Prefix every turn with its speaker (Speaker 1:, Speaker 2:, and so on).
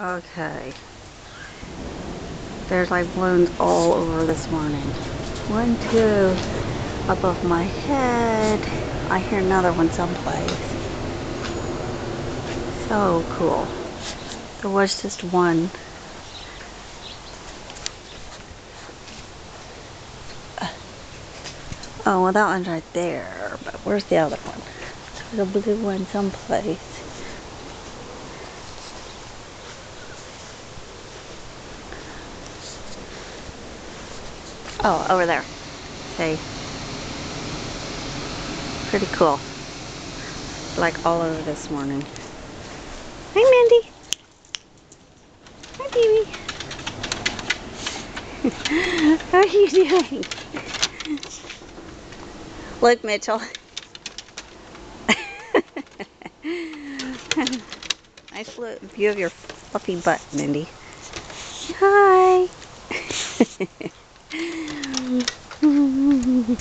Speaker 1: Okay. There's like balloons all over this morning. One, two, above my head. I hear another one someplace. So cool. There was just one. Oh, well that one's right there, but where's the other one? There's a blue one someplace. Oh, over there. Okay. Pretty cool. Like all over this morning. Hi, Mindy. Hi, baby. How are you doing? Look, Mitchell. nice view of your fluffy butt, Mindy. Hi. 嗯嗯嗯嗯嗯嗯